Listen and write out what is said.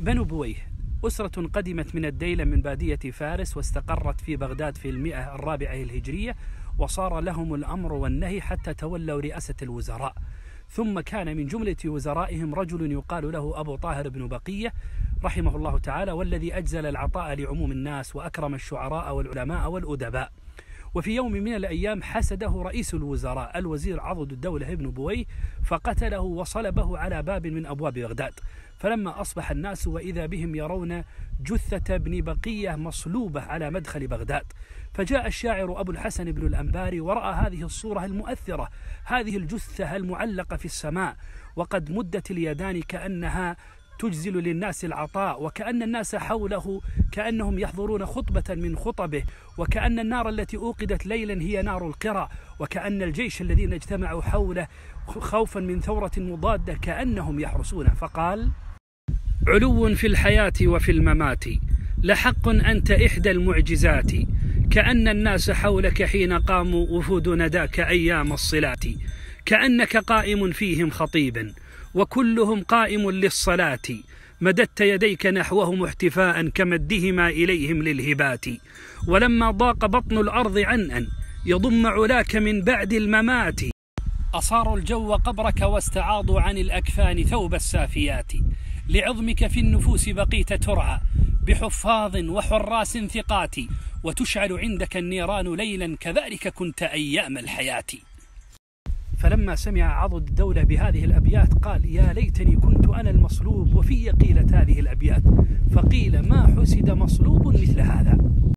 بنو بويه أسرة قدمت من الديلة من بادية فارس واستقرت في بغداد في المئة الرابعة الهجرية وصار لهم الأمر والنهي حتى تولوا رئاسة الوزراء. ثم كان من جملة وزرائهم رجل يقال له أبو طاهر بن بقية رحمه الله تعالى والذي أجزل العطاء لعموم الناس وأكرم الشعراء والعلماء والأدباء. وفي يوم من الأيام حسده رئيس الوزراء الوزير عضد الدولة ابن بويه فقتله وصلبه على باب من أبواب بغداد. فلما أصبح الناس وإذا بهم يرون جثة ابن بقية مصلوبة على مدخل بغداد. فجاء الشاعر أبو الحسن بن الأنباري ورأى هذه الصورة المؤثرة هذه الجثة المعلقة في السماء وقد مدت اليدان كأنها تجزل للناس العطاء وكأن الناس حوله كأنهم يحضرون خطبة من خطبه وكأن النار التي أوقدت ليلا هي نار القرى وكأن الجيش الذين اجتمعوا حوله خوفا من ثورة مضادة كأنهم يحرسونه فقال علو في الحياة وفي الممات لحق أنت إحدى المعجزات كأن الناس حولك حين قاموا وفود نداك أيام الصلاة كأنك قائم فيهم خطيبا وكلهم قائم للصلاة. مددت يديك نحوهم احتفاء كمدهما إليهم للهبات. ولما ضاق بطن الأرض عنأ يضم علاك من بعد الممات. أصاروا الجو قبرك واستعاضوا عن الأكفان ثوب السافيات. لعظمك في النفوس بقيت ترعى بحفاظ وحراس ثقات. وتشعل عندك النيران ليلا كذلك كنت أيام الحياة. فلما سمع عضد الدولة بهذه الأبيات قال يا ليتني كنت أنا المصلوب وفي قيلت هذه الأبيات. فقيل ما حسد مصلوب مثل هذا.